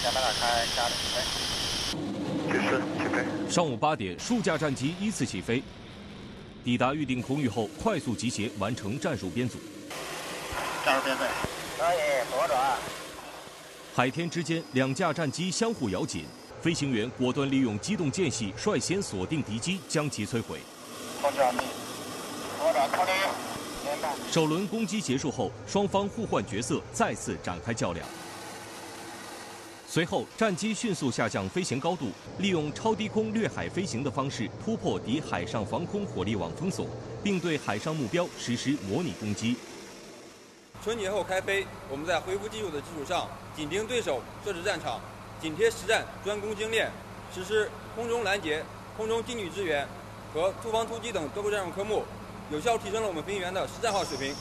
前面开加的起飞。指示起飞。上午八点，数架战机依次起飞，抵达预定空域后，快速集结，完成战术编组。战术编队。可以左转。海天之间，两架战机相互咬紧，飞行员果断利用机动间隙，率先锁定敌机，将其摧毁。左转脱离。首轮攻击结束后，双方互换角色，再次展开较量。随后，战机迅速下降飞行高度，利用超低空掠海飞行的方式突破敌海上防空火力网封锁，并对海上目标实施模拟攻击。春节后开飞，我们在恢复技术的基础上，紧盯对手设置战场，紧贴实战专攻精练，实施空中拦截、空中近距支援和突防突击等多个战术科目。有效提升了我们飞行员的实战化水平。